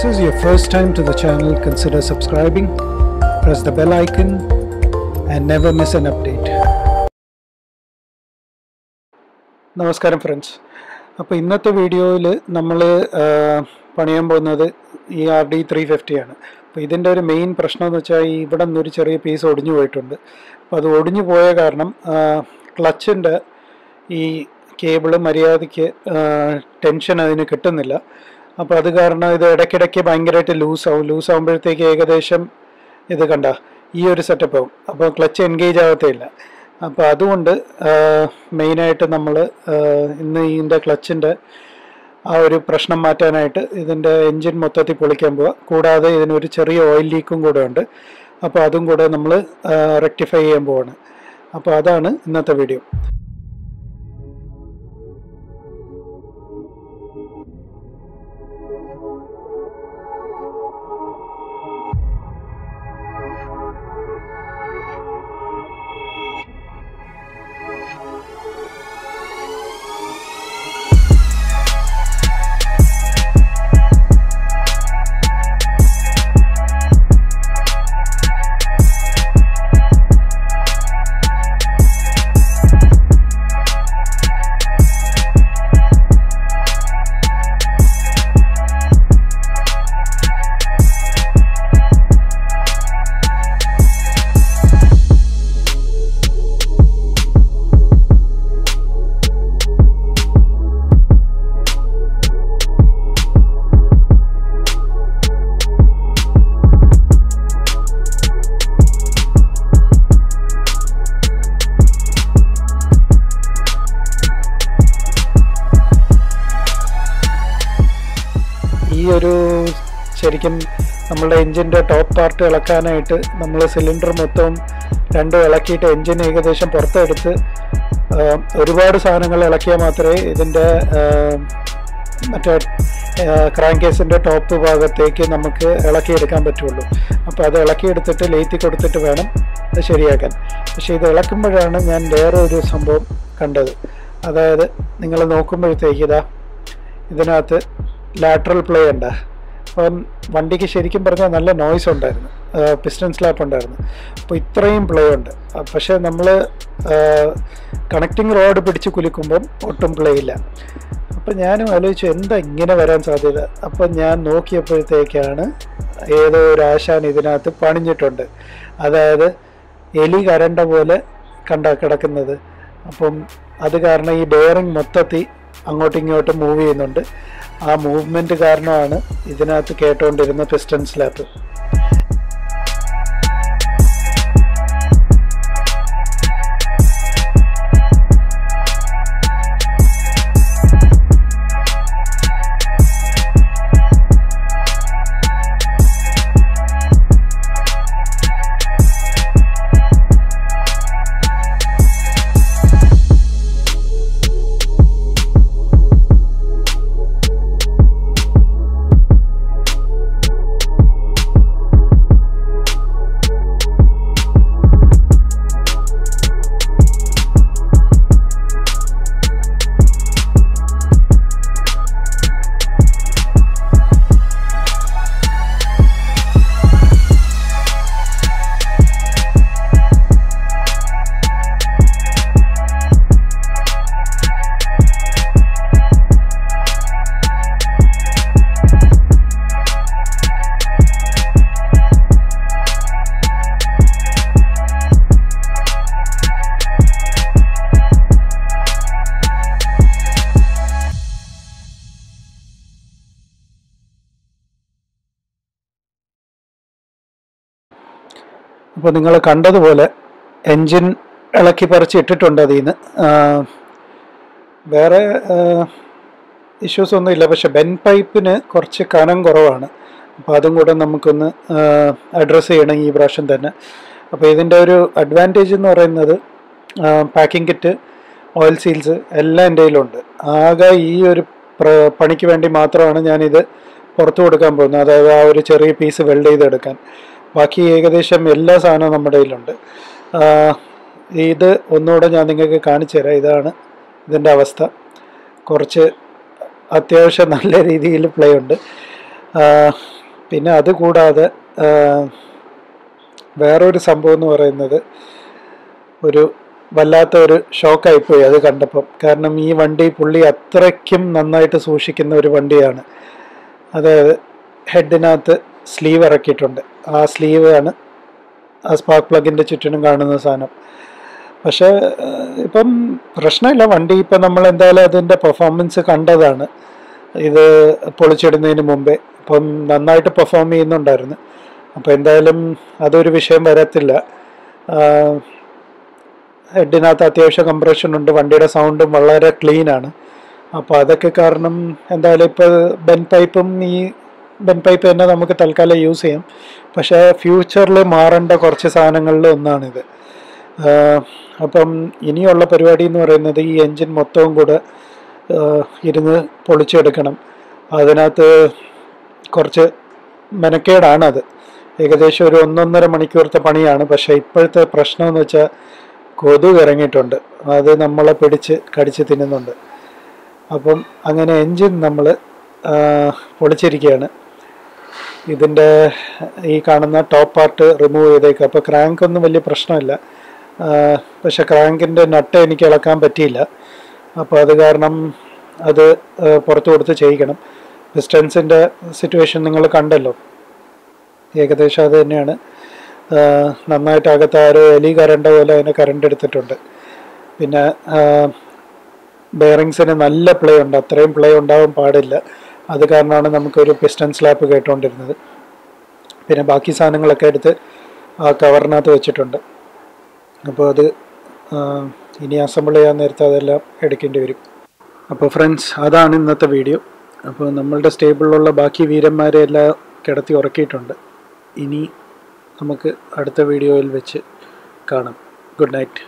this is your first time to the channel, consider subscribing, press the bell icon, and never miss an update. നമസ്കാരം friends അപ്പോൾ ഇന്നത്തെ വീഡിയോയിൽ നമ്മൾ പണിയാൻ പോകുന്നത് ഈ ആർ ഡി ത്രീ ഫിഫ്റ്റിയാണ് അപ്പോൾ ഇതിന്റെ ഒരു മെയിൻ പ്രശ്നം എന്ന് വെച്ചാൽ ഇവിടെ നിന്നൊരു ചെറിയ പീസ് ഒടിഞ്ഞു പോയിട്ടുണ്ട്. അപ്പോൾ അത് ഒടിഞ്ഞു പോയ കാരണം ക്ലച്ചിന്റെ ഈ കേബിൾ മര്യാദയ്ക്ക് ടെൻഷൻ അതിന് കിട്ടുന്നില്ല. അപ്പോൾ അത് കാരണം ഇത് ഇടയ്ക്കിടയ്ക്ക് ഭയങ്കരമായിട്ട് ലൂസ് ആവും ലൂസ് ആകുമ്പോഴത്തേക്ക് ഏകദേശം ഇത് കണ്ട ഈ ഒരു സെറ്റപ്പ് ആവും. അപ്പോൾ ക്ലച്ച് എൻഗേജ് ആകത്തില്ല അപ്പോൾ അതുകൊണ്ട് മെയിനായിട്ട് നമ്മൾ ഇന്ന് ഇതിന്റെ ക്ലച്ചിന്റെ ആ ഒരു പ്രശ്നം മാറ്റാനായിട്ട് ഇതിന്റെ എൻജിൻ മൊത്തത്തിൽ പൊളിക്കാൻ പോവുക കൂടാതെ ഇതിനൊരു ചെറിയ ഓയിൽ ലീക്കും കൂടെ ഉണ്ട്. അപ്പോൾ അതും കൂടെ നമ്മൾ റെക്ടിഫൈ ചെയ്യാൻ പോവാണ്. അപ്പോൾ അതാണ് ഇന്നത്തെ വീഡിയോ ഒരു ശരിക്കും നമ്മളുടെ എൻജിന്റെ ടോപ്പ് പാർട്ട് ഇളക്കാനായിട്ട് നമ്മൾ സിലിണ്ടർ മൊത്തം രണ്ടും ഇളക്കിയിട്ട് എൻജിൻ ഏകദേശം പുറത്തെടുത്ത് ഒരുപാട് സാധനങ്ങൾ ഇളക്കിയാൽ മാത്രമേ ഇതിന്റെ മറ്റേ ക്രാങ്കേസിന്റെ ടോപ്പ് ഭാഗത്തേക്ക് നമുക്ക് ഇളക്കിയെടുക്കാൻ പറ്റുള്ളൂ. അപ്പോൾ അത് ഇളക്കിയെടുത്തിട്ട് ലേത്തി കൊടുത്തിട്ട് വേണം അത് ശരിയാക്കാൻ. പക്ഷേ ഇത് ഇളക്കുമ്പോഴാണ് ഞാൻ വേറെ ഒരു സംഭവം കണ്ടത്. അതായത് നിങ്ങൾ നോക്കുമ്പോഴത്തേക്ക് ഇതാ ഇതിനകത്ത് ലാറ്ററൽ പ്ലേ ഉണ്ട്. അപ്പം വണ്ടിക്ക് ശരിക്കും പറഞ്ഞാൽ നല്ല നോയ്സ് ഉണ്ടായിരുന്നു. പിസ്റ്റൺ സ്ലാപ്പ് ഉണ്ടായിരുന്നു. അപ്പോൾ ഇത്രയും പ്ലേ ഉണ്ട്. പക്ഷേ നമ്മൾ കണക്റ്റിംഗ് റോഡ് പിടിച്ച് കുലുക്കുമ്പം ഒട്ടും പ്ലേ ഇല്ല. അപ്പം ഞാനും ആലോചിച്ചു എന്താ ഇങ്ങനെ വരാൻ സാധ്യത? അപ്പം ഞാൻ നോക്കിയപ്പോഴത്തേക്കാണ് ഏതോ ഒരു ആശാൻ ഇതിനകത്ത് പണിഞ്ഞിട്ടുണ്ട്. അതായത് എലി കരണ്ട പോലെ കണ്ട കിടക്കുന്നത്. അപ്പം അത് കാരണം ഈ ഡെയറിങ് മൊത്തത്തിൽ അങ്ങോട്ടും ഇങ്ങോട്ടും മൂവ് ചെയ്യുന്നുണ്ട്. ആ മൂവ്മെന്റ് കാരണമാണ് ഇതിനകത്ത് കേട്ടുകൊണ്ടിരുന്ന പിസ്റ്റൺ സ്ലാപ്പ് അപ്പോൾ നിങ്ങൾ കണ്ടതുപോലെ എൻജിൻ ഇളക്കി പറിച്ച് ഇട്ടിട്ടുണ്ട് അതിൽ നിന്ന്. വേറെ ഇഷ്യൂസ് ഒന്നും ഇല്ല. പക്ഷെ ബെൻ പൈപ്പിന് കുറച്ച് കനം കുറവാണ്. അപ്പോൾ അതും കൂടെ നമുക്കൊന്ന് അഡ്രസ്സ് ചെയ്യണമെങ്കിൽ ഈ പ്രാവശ്യം തന്നെ. അപ്പോൾ ഇതിന്റെ ഒരു അഡ്വാന്റേജ് എന്ന് പറയുന്നത് പാക്കിംഗ് കിറ്റ് ഓയിൽ സീൽസ് എല്ലാം എന്റെ കയ്യിലുണ്ട്. ആകെ ഈ ഒരു പണിക്ക് വേണ്ടി മാത്രമാണ് ഞാനിത് പുറത്തു കൊടുക്കാൻ പോകുന്നത്. അതായത് ആ ഒരു ചെറിയ പീസ് വെൽഡ് ചെയ്തെടുക്കാൻ. ബാക്കി ഏകദേശം എല്ലാ സാധനവും നമ്മുടെ കയ്യിലുണ്ട്. ഇത് ഒന്നുകൂടെ ഞാൻ നിങ്ങൾക്ക് കാണിച്ചു തരാം. ഇതാണ് ഇതിന്റെ അവസ്ഥ. കുറച്ച് അത്യാവശ്യം നല്ല രീതിയിൽ പ്ലേ ഉണ്ട്. പിന്നെ അതുകൂടാതെ വേറൊരു സംഭവം എന്ന് പറയുന്നത് ഒരു വല്ലാത്ത ഒരു ഷോക്കായിപ്പോയി അത് കണ്ടപ്പം. കാരണം ഈ വണ്ടി പുള്ളി അത്രയ്ക്കും നന്നായിട്ട് സൂക്ഷിക്കുന്ന ഒരു വണ്ടിയാണ്. അതായത് ഹെഡിനകത്ത് സ്ലീവ് ഇറക്കിയിട്ടുണ്ട്. ആ സ്ലീവ് ആണ് ആ സ്പാർക്ക് പ്ലഗിന്റെ ചുറ്റിനും കാണുന്ന സാധനം. പക്ഷേ ഇപ്പം പ്രശ്നമില്ല. വണ്ടി ഇപ്പം നമ്മൾ എന്തായാലും അതിന്റെ പെർഫോമൻസ് കണ്ടതാണ്. ഇത് പൊളിച്ചിടുന്നതിന് മുമ്പേ. അപ്പം നന്നായിട്ട് പെർഫോം ചെയ്യുന്നുണ്ടായിരുന്നു. അപ്പോൾ എന്തായാലും അതൊരു വിഷയം വരത്തില്ല. ഹെഡിനകത്ത് അത്യാവശ്യം കംപ്രഷൻ ഉണ്ട്. വണ്ടിയുടെ സൗണ്ടും വളരെ ക്ലീനാണ് അപ്പോൾ അതൊക്കെ കാരണം എന്തായാലും ഇപ്പോൾ ബെൻ പൈപ്പും ഈ ബെൻ പൈപ്പ് തന്നെ നമുക്ക് തൽക്കാലം യൂസ് ചെയ്യാം. പക്ഷേ ഫ്യൂച്ചറിൽ മാറേണ്ട കുറച്ച് സാധനങ്ങളിൽ ഒന്നാണിത്. അപ്പം ഇനിയുള്ള പരിപാടി എന്ന് പറയുന്നത് ഈ എൻജിൻ മൊത്തവും കൂടെ ഇരുന്ന് പൊളിച്ചെടുക്കണം. അതിനകത്ത് കുറച്ച് മെനക്കേടാണത്. ഏകദേശം ഒരു ഒന്നൊന്നര മണിക്കൂറത്തെ പണിയാണ്. പക്ഷേ ഇപ്പോഴത്തെ പ്രശ്നം എന്ന് വെച്ചാൽ കൊതുക് ഇറങ്ങിയിട്ടുണ്ട് അത് നമ്മളെ പിടിച്ച് കടിച്ച് തിന്നുന്നുണ്ട്. അപ്പം അങ്ങനെ എൻജിൻ നമ്മൾ പൊളിച്ചിരിക്കുകയാണ് ഇതിന്റെ ഈ കാണുന്ന ടോപ്പ് പാർട്ട് റിമൂവ് ചെയ്തേക്കുക അപ്പോൾ ക്രാങ്ക് ഒന്നും വലിയ പ്രശ്നമില്ല. പക്ഷെ ക്രാങ്കിന്റെ നട്ട് എനിക്ക് ഇളക്കാൻ പറ്റിയില്ല. അപ്പോൾ അത് കാരണം അത് പുറത്ത് കൊടുത്ത് ചെയ്യിക്കണം. പിസ്റ്റൻസിന്റെ സിറ്റുവേഷൻ നിങ്ങൾ കണ്ടല്ലോ. ഏകദേശം അത് തന്നെയാണ്. നന്നായിട്ട് അകത്ത് ആരോ എലി കരണ്ട പോലെ അതിനെ കറണ്ട് എടുത്തിട്ടുണ്ട്. പിന്നെ ബെയറിങ്സിന് നല്ല പ്ലേ ഉണ്ട്. അത്രയും പ്ലേ ഉണ്ടാവാൻ പാടില്ല. അത് കാരണമാണ് നമുക്കൊരു പിസ്റ്റൺ സ്ലാപ്പ് കേട്ടുകൊണ്ടിരുന്നത് പിന്നെ ബാക്കി സാധനങ്ങളൊക്കെ എടുത്ത് ആ കവറിനകത്ത് വെച്ചിട്ടുണ്ട്. അപ്പോൾ അത് ഇനി അസംബിൾ ചെയ്യാൻ നേരത്തെ അതെല്ലാം എടുക്കേണ്ടി വരും. അപ്പോൾ ഫ്രണ്ട്സ് അതാണ് ഇന്നത്തെ വീഡിയോ അപ്പോൾ നമ്മളുടെ സ്റ്റേബിളിലുള്ള ബാക്കി വീരന്മാരെ എല്ലാം കിടത്തി ഉറക്കിയിട്ടുണ്ട്. ഇനി നമുക്ക് അടുത്ത വീഡിയോയിൽ വെച്ച് കാണാം. Good night